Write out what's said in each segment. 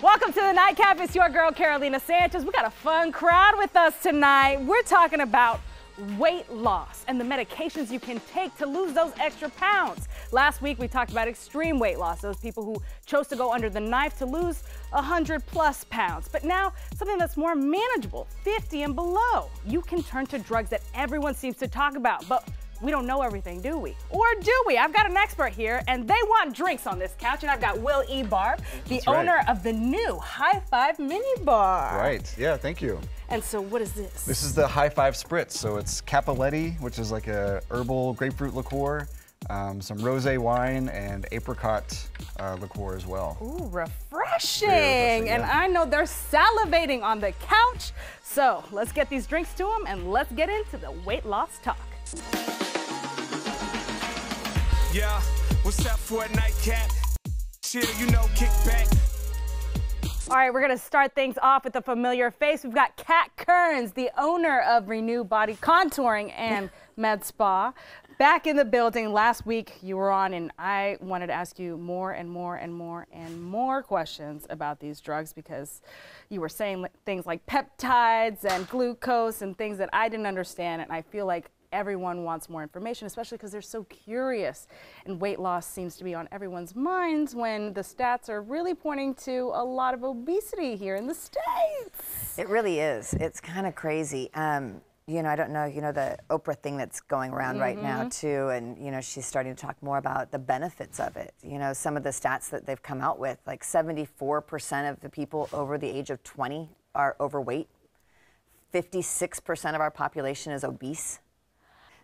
Welcome to the Nightcap. It's your girl, Carolina Sanchez. We got a fun crowd with us tonight. We're talking about weight loss and the medications you can take to lose those extra pounds. Last week, we talked about extreme weight loss, those people who chose to go under the knife to lose 100 plus pounds. But now, something that's more manageable, 50 and below. You can turn to drugs that everyone seems to talk about, but we don't know everything, do we? Or do we? I've got an expert here, and they want drinks on this couch, and I've got Will E. Barb, the That's right. owner of the new High Five Mini Bar. Right. Yeah. Thank you. And so, what is this? This is the High Five Spritz. So it's Capoletti, which is like a herbal grapefruit liqueur, um, some rosé wine, and apricot uh, liqueur as well. Ooh, refreshing. refreshing, And. I know they're salivating on the couch. So let's get these drinks to them and let's get into the weight loss talk. Yeah, what's up for a nightcap? Chill, you know, kick back. All right, we're gonna start things off with a familiar face. We've got Kat Kearns, the owner of Renew Body Contouring and Med Spa. Back in the building last week, you were on, and I wanted to ask you more and more and more and more questions about these drugs because you were saying things like peptides and glucose and things that I didn't understand, and I feel like everyone wants more information, especially because they're so curious. And weight loss seems to be on everyone's minds when the stats are really pointing to a lot of obesity here in the States. It really is. It's kind of crazy. Um, you know, I don't know, you know, the Oprah thing that's going around right now, too. And, you know, she's starting to talk more about the benefits of it. You know, some of the stats that they've come out with, like 74% of the people over the age of 20 are overweight, 56% of our population is obese.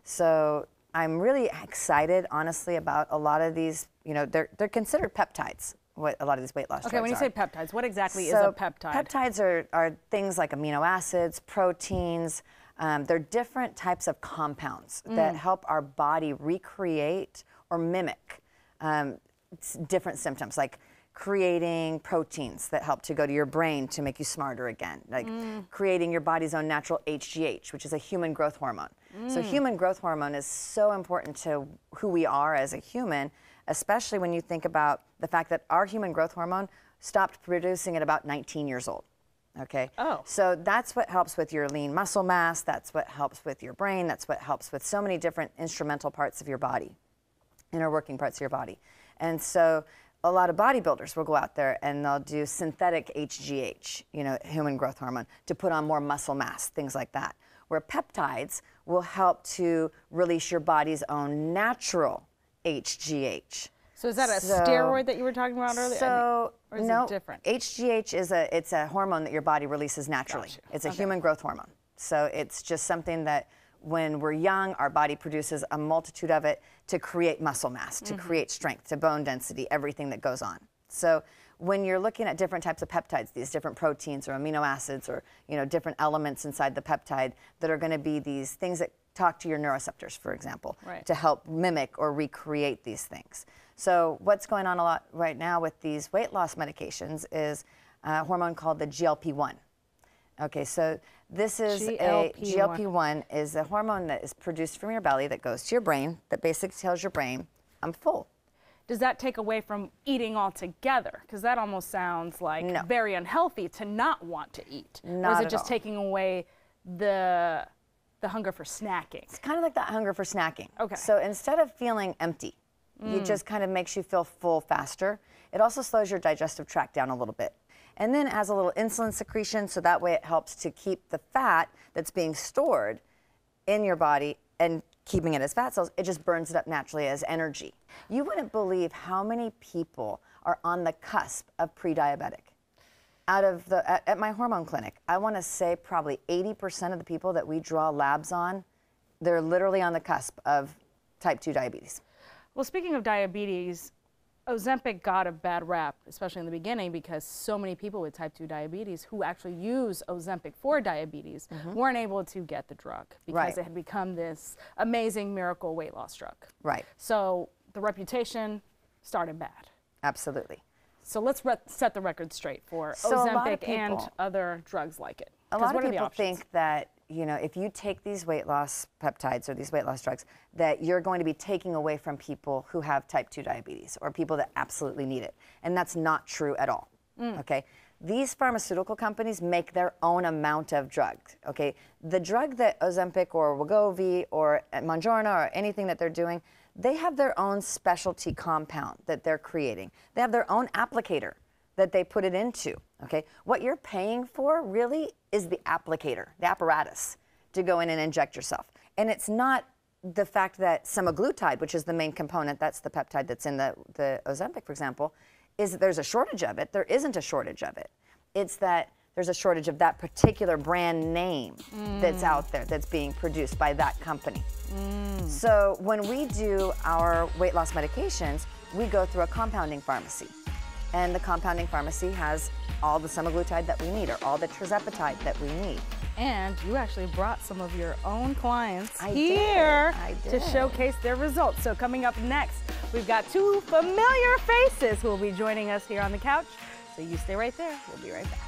So I'm really excited, honestly, about a lot of these. You know, they're they're considered peptides. What a lot of these weight loss Okay, when you are. say peptides, what exactly is a peptide? Peptides are, are things like amino acids, proteins. Um, they're different types of compounds Mm. that help our body recreate or mimic um, different symptoms, like creating proteins that help to go to your brain to make you smarter again, like Mm. creating your body's own natural HGH, which is a human growth hormone. So, Mm. human growth hormone is so important to who we are as a human, especially when you think about the fact that our human growth hormone stopped producing at about 19 years old. Okay. Oh. So that's what helps with your lean muscle mass. That's what helps with your brain. That's what helps with so many different instrumental parts of your body, inner working parts of your body. And so a lot of bodybuilders will go out there and they'll do synthetic HGH, you know, human growth hormone, to put on more muscle mass, things like that. Where peptides will help to release your body's own natural HGH. so is that a So- steroid that you were talking about earlier? So or is no, it different? HGH is a it's a hormone that your body releases naturally. Gotcha. It's a Okay. human growth hormone. So it's just something that when we're young, our body produces a multitude of it to create muscle mass, to Mm-hmm. create strength, to bone density, everything that goes on. So when you're looking at different types of peptides, these different proteins or amino acids or you know different elements inside the peptide that are going to be these things that talk to your neuroreceptors, for example, Right. to help mimic or recreate these things. So what's going on a lot right now with these weight loss medications is a hormone called the GLP-1. Okay, so this is a GLP-1. GLP-1 is a hormone that is produced from your belly that goes to your brain that basically tells your brain, I'm full. Does that take away from eating altogether? Because that almost sounds like No. very unhealthy to not want to eat. Not or is it just all. taking away the the hunger for snacking? It's kind of like that hunger for snacking. Okay. So instead of feeling empty, it mm. just kind of makes you feel full faster. It also slows your digestive tract down a little bit. And then it has a little insulin secretion, so that way it helps to keep the fat that's being stored in your body and keeping it as fat cells, it just burns it up naturally as energy. You wouldn't believe how many people are on the cusp of pre-diabetic. Out of the at, at my hormone clinic, I want to say probably 80% of the people that we draw labs on, they're literally on the cusp of type 2 diabetes. Well, speaking of diabetes, Ozempic got a bad rap, especially in the beginning, because so many people with type 2 diabetes who actually use Ozempic for diabetes mm-hmm. weren't able to get the drug because. Right. it had become this amazing miracle weight loss drug. Right. So the reputation started bad. Absolutely. So let's re- set the record straight for So a lot of Ozempic and other drugs like it. A lot of people think that you know if you take these weight loss peptides or these weight loss drugs, that you're going to be taking away from people who have type 2 diabetes or people that absolutely need it, and that's not true at all. Mm. Okay. These pharmaceutical companies make their own amount of drugs. Okay. The drug that Ozempic or Wegovy or Mounjaro or anything that they're doing, they have their own specialty compound that they're creating. They have their own applicator that they put it into. Okay. What you're paying for really is the applicator, the apparatus to go in and inject yourself. And it's not the fact that semaglutide, which is the main component, that's the peptide that's in the, the Ozempic, for example, is that there's a shortage of it. There isn't a shortage of it. It's that there's a shortage of that particular brand name that's mm. out there that's being produced by that company. Mm. So when we do our weight loss medications, we go through a compounding pharmacy. And the compounding pharmacy has all the semaglutide that we need or all the tirzepatide that we need. And you actually brought some of your own clients I did. here I to showcase their results. So coming up next, we've got two familiar faces who will be joining us here on the couch. So you stay right there. We'll be right back.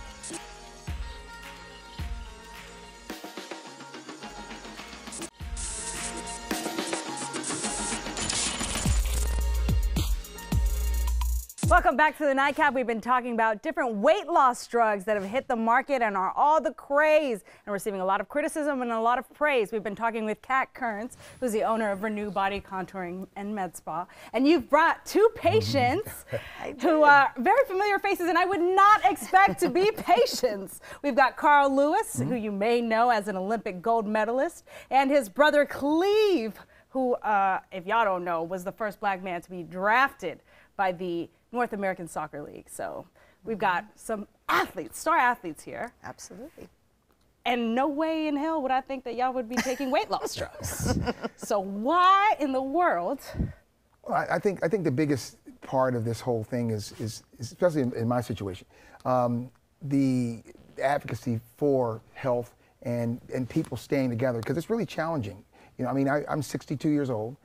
Welcome back to the Nightcap. We've been talking about different weight loss drugs that have hit the market and are all the craze and receiving a lot of criticism and a lot of praise. We've been talking with Kat Kearns, who's the owner of Renew Body Contouring and Med Spa. And you've brought two patients who are very familiar faces, and I would not expect to be patients. We've got Carl Lewis, who you may know as an Olympic gold medalist, and his brother Cleve, who, uh, if y'all don't know, was the first black man to be drafted by the North American Soccer League. So we've got some athletes, star athletes here. Absolutely. And no way in hell would I think that y'all would be taking weight loss drugs. so why in the world? Well, I, I think I think the biggest part of this whole thing is is, is especially in, in my situation, um, the advocacy for health and and people staying together because it's really challenging. You know, I mean, I, I'm 62 years old,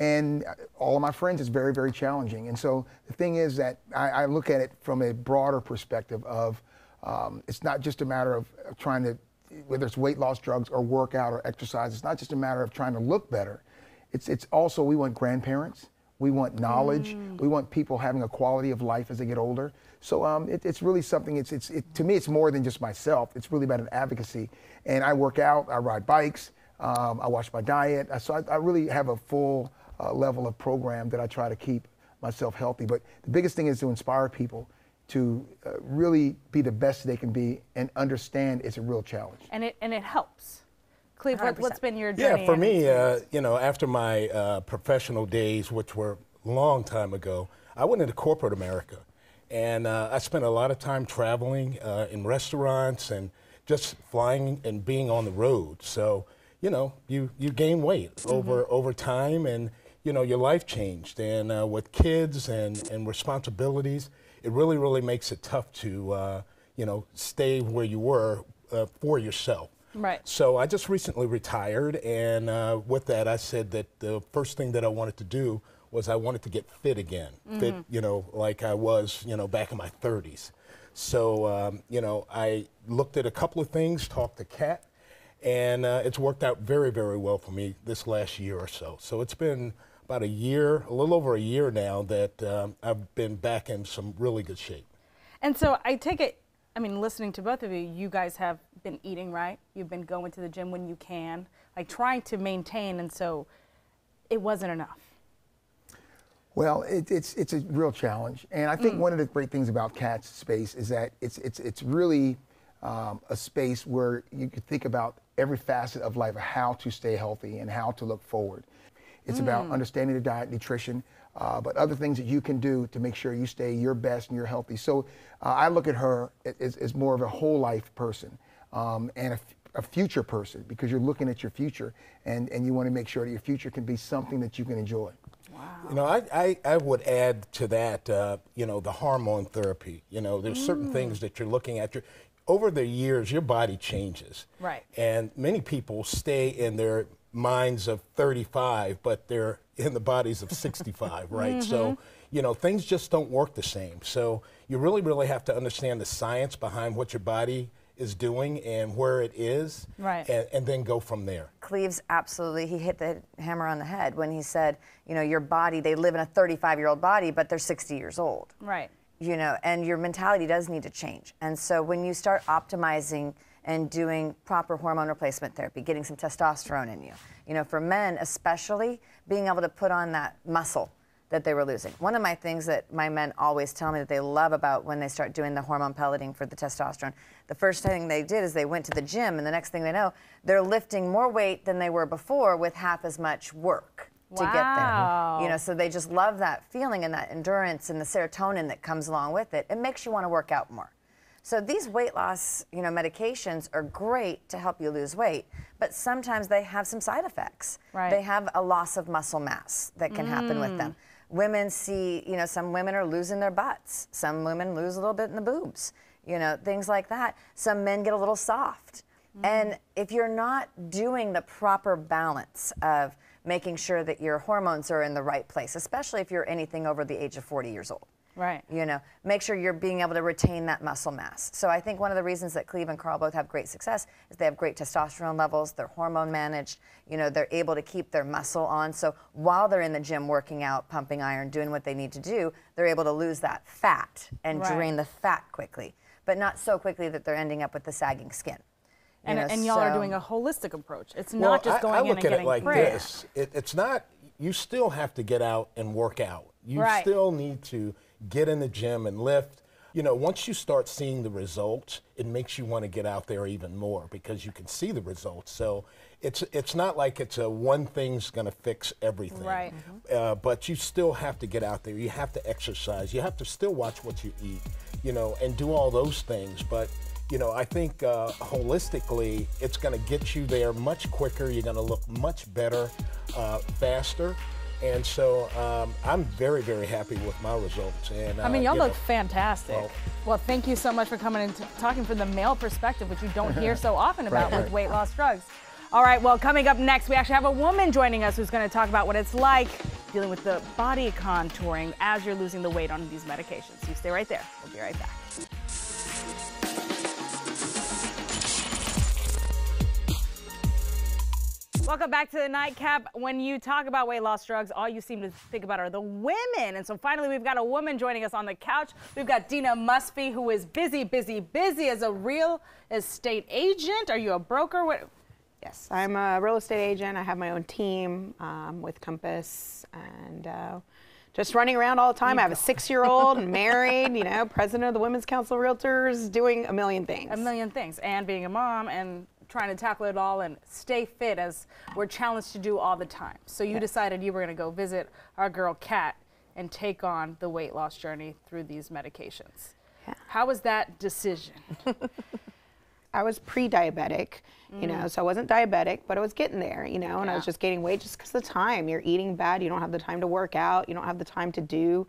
and all of my friends it's very very challenging. And so the thing is that I, I look at it from a broader perspective of um, it's not just a matter of trying to whether it's weight loss drugs or workout or exercise. It's not just a matter of trying to look better. It's it's also we want grandparents. We want knowledge. We want people having a quality of life as they get older. So um, it, it's really something. It's it's it, to me. It's more than just myself. It's really about an advocacy. And I work out. I ride bikes. Um, I watch my diet. So I, I really have a full uh, level of program that I try to keep myself healthy. But the biggest thing is to inspire people to uh, really be the best they can be and understand it's a real challenge. And it and it helps. Cleve, what, 100%. what's been your journey? Yeah, for me, uh, you know, after my uh, professional days, which were a long time ago, I went into corporate America. And uh, I spent a lot of time traveling uh, in restaurants and just flying and being on the road. So, you know, you, you gain weight over, over time and, you know, your life changed. And uh, with kids and, and responsibilities, it really, really makes it tough to, uh, you know, stay where you were uh, for yourself. Right. So I just recently retired, and uh, with that, I said that the first thing that I wanted to do was I wanted to get fit again, fit, you know, like I was, you know, back in my 30s. So, um, you know, I looked at a couple of things, talked to Kat, and uh, it's worked out very, very well for me this last year or so. So it's been about a year, a little over a year now, that um, I've been back in some really good shape. And so I take it, I mean, listening to both of you, you guys have been eating right. You've been going to the gym when you can, like trying to maintain, and so it wasn't enough. Well, it, it's it's a real challenge, and I think one of the great things about Kat's space is that it's it's it's really um, a space where you could think about every facet of life, of how to stay healthy and how to look forward. It's about understanding the diet, nutrition, uh, but other things that you can do to make sure you stay your best and you're healthy. So uh, I look at her as, as more of a whole life person um, and a, f- a future person because you're looking at your future and, and you want to make sure that your future can be something that you can enjoy. Wow. You know, I, I, I would add to that, uh, you know, the hormone therapy. You know, there's certain things that you're looking at. Your, over the years, your body changes. Right. And many people stay in their minds of 35, but they're in the bodies of 65, right? Mm-hmm. So, you know, things just don't work the same. So you really, really have to understand the science behind what your body is doing and where it is. Right. And, and then go from there. Cleves absolutely, he hit the hammer on the head when he said, you know, your body, they live in a 35 year old body, but they're 60 years old. Right. You know, and your mentality does need to change. And so when you start optimizing and doing proper hormone replacement therapy, getting some testosterone in you, you know, for men especially, being able to put on that muscle that they were losing. One of my things that my men always tell me that they love about when they start doing the hormone pelleting for the testosterone, the first thing they did is they went to the gym, and the next thing they know, they're lifting more weight than they were before with half as much work to get there. You know, so they just love that feeling and that endurance and the serotonin that comes along with it. It makes you want to work out more. So these weight loss, you know, medications are great to help you lose weight, but sometimes they have some side effects. Right. They have a loss of muscle mass that can happen with them. Mm. Women see, you know, some women are losing their butts. Some women lose a little bit in the boobs. You know, things like that. Some men get a little soft. Mm. And if you're not doing the proper balance of making sure that your hormones are in the right place, especially if you're anything over the age of 40 years old. Right. You know, make sure you're being able to retain that muscle mass. So I think one of the reasons that Cleve and Carl both have great success is they have great testosterone levels, they're hormone managed, you know, they're able to keep their muscle on. So while they're in the gym working out, pumping iron, doing what they need to do, they're able to lose that fat and Right. drain the fat quickly, but not so quickly that they're ending up with the sagging skin. And, know, and y'all are doing a holistic approach. It's Well, not just I- going I, in look and at getting it like this. It, it's not. You still have to get out and work out. You Right. still need to get in the gym and lift. You know, once you start seeing the results, it makes you want to get out there even more because you can see the results. So it's it's not like it's a one thing's going to fix everything. Right. Uh, but you still have to get out there. You have to exercise. You have to still watch what you eat. You know, and do all those things. But you know, I think uh, holistically, it's going to get you there much quicker. You're going to look much better, uh, faster. And so um, I'm very, very happy with my results. And I mean, uh, y'all look know, fantastic. well- Well, thank you so much for coming and t- talking from the male perspective, which you don't hear so often about Right. with weight loss drugs. All right, well, coming up next, we actually have a woman joining us who's going to talk about what it's like dealing with the body contouring as you're losing the weight on these medications. So You stay right there. We'll be right back. Welcome back to the nightcap. When you talk about weight loss drugs, all you seem to think about are the women. And so finally, we've got a woman joining us on the couch. We've got Dina Musby, who is busy, busy, busy as a real estate agent. Are you a broker? What? Yes, I'm a real estate agent. I have my own team um, with Compass and uh, just running around all the time. I have a six year old and married, you know, president of the Women's Council of Realtors, doing a million things. A million things. And being a mom and trying to tackle it all and stay fit as we're challenged to do all the time. So you decided you were going to go visit our girl Kat and take on the weight loss journey through these medications. Yeah. How was that decision? I was pre-diabetic, you Mm. know, so I wasn't diabetic, but I was getting there, you know, and I was just gaining weight just because of the time. You're eating bad, you don't have the time to work out, you don't have the time to do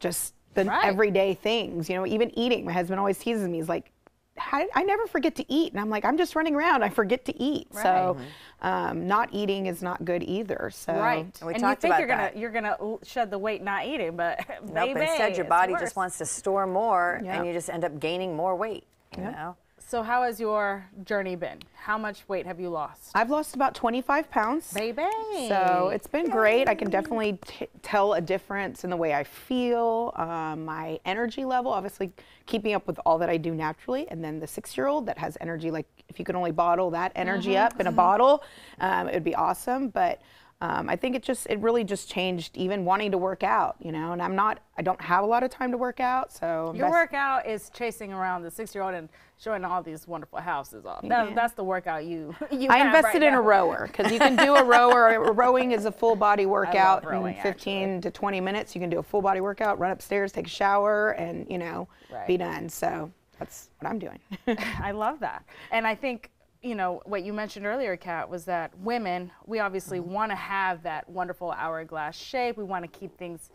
just the Right. everyday things, you know, even eating. My husband always teases me, he's like, How, I never forget to eat. And I'm like, I'm just running around, I forget to eat. So um, not eating is not good either. So Right. And we and you think about you're gonna you're gonna shed the weight not eating, but Nope, baby, instead your body worse. just wants to store more Yeah. and you just end up gaining more weight, you Yeah. know? So how has your journey been? How much weight have you lost? I've lost about 25 pounds. Baby. So it's been great. I can definitely t- tell a difference in the way I feel, um, my energy level, obviously keeping up with all that I do naturally. And then the six year old that has energy, like if you could only bottle that energy up in a bottle, um, it would be awesome. But um, I think it just, it really just changed even wanting to work out, you know, and I'm not, I don't have a lot of time to work out. So Your workout is chasing around the six-year-old and showing all these wonderful houses off. That, That's the workout you you. I invested right in a rower because you can do a rower. Rowing is a full body workout rowing, in 15 to 20 minutes. You can do a full body workout, run upstairs, take a shower, and you know, Right. be done. So that's what I'm doing. I love that. And I think, you know, what you mentioned earlier, Kat, was that women, we obviously Mm-hmm. want to have that wonderful hourglass shape. We want to keep things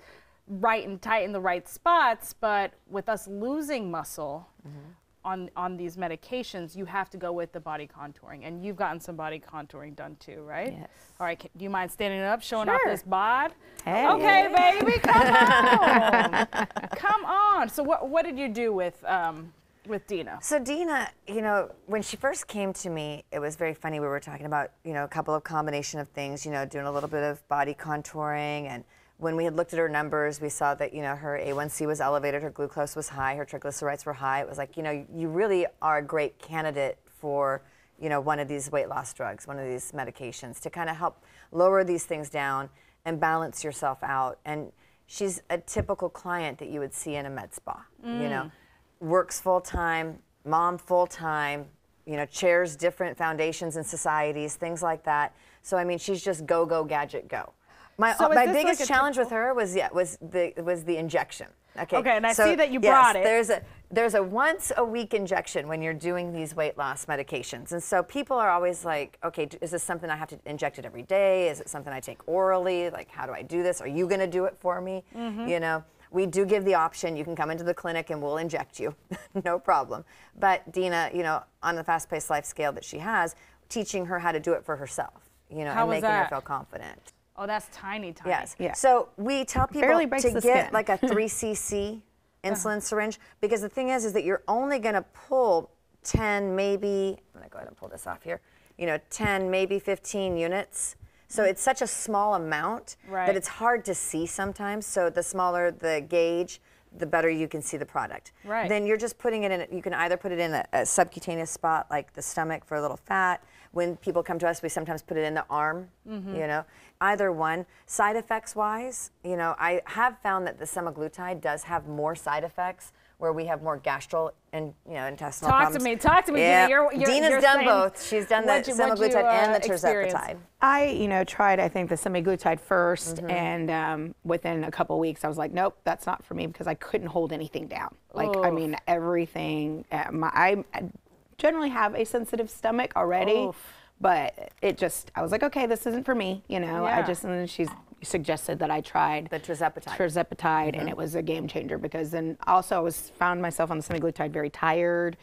right and tight in the right spots. But with us losing muscle Mm-hmm. on, on these medications, you have to go with the body contouring. And you've gotten some body contouring done too, right? Yes. All right, ca- do you mind standing up, showing off this bod? Hey. Okay, baby, come on. come on. So what, what did you do with, um, with Dina? So Dina, you know, when she first came to me, it was very funny. We were talking about, you know, a couple of combination of things, you know, doing a little bit of body contouring and when we had looked at her numbers, we saw that you know her A1C was elevated, her glucose was high, her triglycerides were high. It was like you know you really are a great candidate for you know one of these weight loss drugs, one of these medications to kind of help lower these things down and balance yourself out. And she's a typical client that you would see in a med spa. You know, mm. Works full time, mom full time, you know, chairs different foundations and societies, things like that. So I mean, she's just go go gadget go. My So my biggest like challenge with her was yeah was the was the injection. Okay. Okay, and I so, see that you yes, brought it. There's a there's a once a week injection when you're doing these weight loss medications, and so people are always like, okay, is this something I have to inject it every day? Is it something I take orally? Like, how do I do this? Are you going to do it for me? Mm-hmm. You know. We do give the option. You can come into the clinic and we'll inject you, no problem. But Dina, you know, on the fast-paced life scale that she has, teaching her how to do it for herself, you know, How and was making her feel confident. Oh, that's tiny, tiny. Yes. Yeah. So we tell people to get skin. like a 3 cc uh-huh. insulin syringe because the thing is, is that you're only going to pull 10, maybe. I'm going to go ahead and pull this off here. You know, 10, maybe 15 units. So it's such a small amount Right. that it's hard to see sometimes. So the smaller the gauge, the better you can see the product. Right. Then you're just putting it in. You can either put it in a, a subcutaneous spot like the stomach for a little fat. When people come to us, we sometimes put it in the arm. Mm-hmm. You know, either one. Side effects wise, you know, I have found that the semaglutide does have more side effects where we have more gastro and you know intestinal Talk to me, talk to me, Dina. Yeah. You're- you're- Dina's you're done both. She's done the What'd you- what'd you, semaglutide and the uh, experience? tirzepatide. I, you know, tried I think the semaglutide 1st Mm-hmm. and um, within a couple weeks I was like, nope, that's not for me because I couldn't hold anything down. Like, I mean, everything. Uh, my, I I generally have a sensitive stomach already, Oof. but it just I was like, okay, this isn't for me. You know, I just and then she's suggested that I tried The tirzepatide. tirzepatide, and mm-hmm. it was a game changer because then also I was found myself on the semaglutide very tired.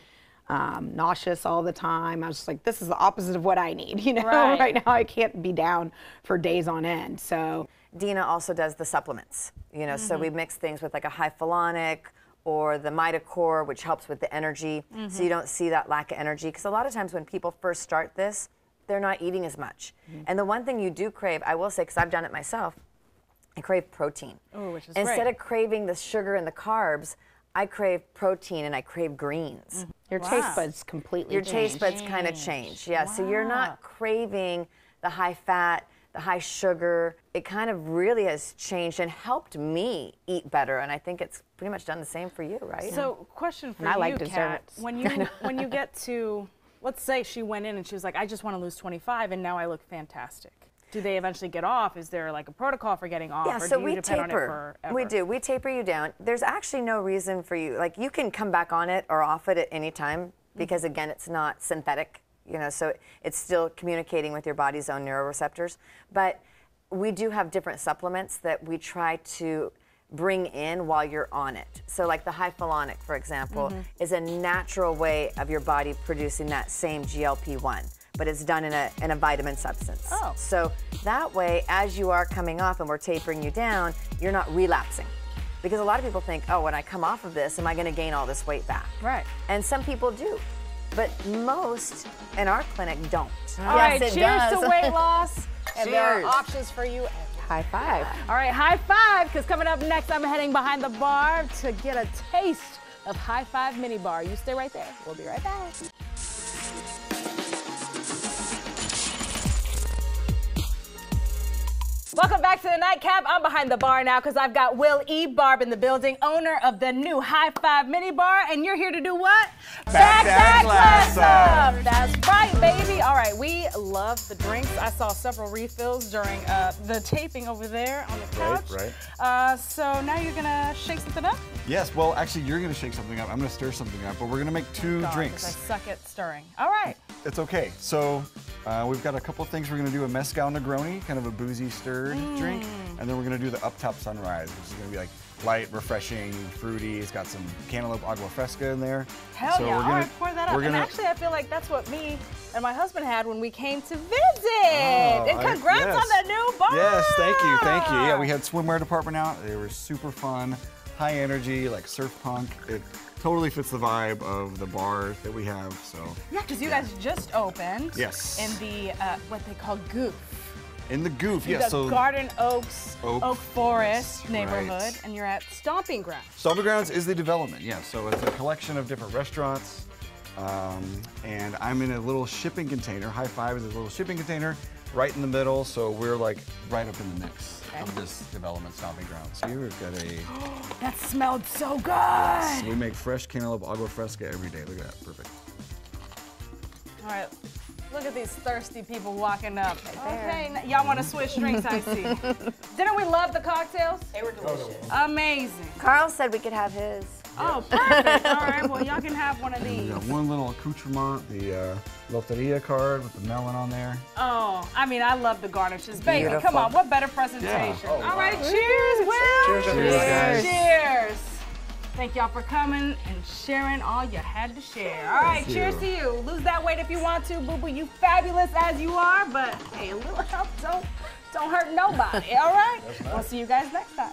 Um, nauseous all the time. I was just like, this is the opposite of what I need. You know, Right. right now I can't be down for days on end. So Dina also does the supplements. You know, so we mm-hmm. mix things with like a hyphalonic or the Mitocore, which helps with the energy, so mm-hmm. you don't see that lack of energy. Because a lot of times when people first start this, they're not eating as much. Mm-hmm. And the one thing you do crave, I will say, because I've done it myself, I crave protein. Ooh, which is Instead great. of craving the sugar and the carbs, I crave protein and I crave greens. Mm-hmm. your Wow. taste buds completely Your change. taste buds kind of change. Yeah, wow. so you're not craving the high fat, the high sugar. It kind of really has changed and helped me eat better. And I think it's pretty much done the same for you, right? So, question for And I you, like Kat. When you when you get to, let's say she went in and she was like, I just want to lose 25, and now I look fantastic. Do they eventually get off? Is there like a protocol for getting off, yeah, or so do you we depend taper. on it forever? We do. We taper you down. There's actually no reason for you. Like you can come back on it or off it at any time mm-hmm. because again, it's not synthetic. You know, so it's still communicating with your body's own neuroreceptors. But we do have different supplements that we try to bring in while you're on it. So like the hyphalonic, for example, Mm-hmm. is a natural way of your body producing that same GLP-1, but it's done in a in a vitamin substance. Oh. So that way, as you are coming off and we're tapering you down, you're not relapsing. Because a lot of people think, oh, when I come off of this, am I going to gain all this weight back? Right. And some people do. But most in our clinic don't. All right, yes, it cheers does. to weight loss. and there are options for you. High five. All right, high five, because coming up next, I'm heading behind the bar to get a taste of High Five Mini Bar. You stay right there. We'll be right back. Welcome back to the nightcap. I'm behind the bar now because I've got Will E. Barb in the building, owner of the new High Five Mini Bar, and you're here to do what? Back that glass up. That's right, baby. All right, we love the drinks. I saw several refills during uh, the taping over there on the Right, couch. right. Uh, so now you're gonna shake something up. Yes, well, actually, you're going to shake something up. I'm to stir something up, but we're going to make two God, 'cause drinks. I suck at stirring. All right. It's okay. So uh, we've got a couple things. We're going to do a mezcal negroni, kind of a boozy stirred drink, Mm. and then we're going to do the up top sunrise, which is going to be like light, refreshing, fruity. It's got some cantaloupe agua fresca in there. Hell so yeah. We're gonna, right, pour that up. We're And gonna, actually, I feel like that's what me and my husband had when we came to visit. Oh, and I- congrats yes. on the new bar. Yes, thank you, thank you. Yeah, we had swimwear department out. They were super fun, high energy, like surf punk. It totally fits the vibe of the bar that we have. So Yeah, because you guys just opened. Yes. In the uh, what they call goof. In the Goof, yeah. the So Garden Oaks Oak Oak, Forest Forest, neighborhood, right. and you're at Stomping Grounds. Stomping Grounds is the development, yeah. So it's a collection of different restaurants. Um, and I'm in a little shipping container. High Five is a little shipping container right in the middle. So we're like right up in the mix of this development Stomping Grounds. Here we've got a, That smelled so good. we make fresh cantaloupe agua fresca every day. Look at that, perfect. All right. Look at these thirsty people walking up. Okay, y'all want to switch drinks, I see. Didn't we love the cocktails? They were delicious. Amazing. Carl said we could have his. Oh, perfect. All right, well, y'all can have one of We these. got one little accoutrement, the uh, Loteria card with the melon on there. Oh, I mean, I love the garnishes. Baby, come on, what better presentation? Yeah. Oh, All right, cheers, Will. Cheers, Cheers, guys. Cheers. Thank y'all for coming and sharing all you had to share. All right, cheers to you. Lose that weight if you want to, boo boo. You fabulous as you are, but hey, a little help don't don't hurt nobody. All right. We'll see you guys next time.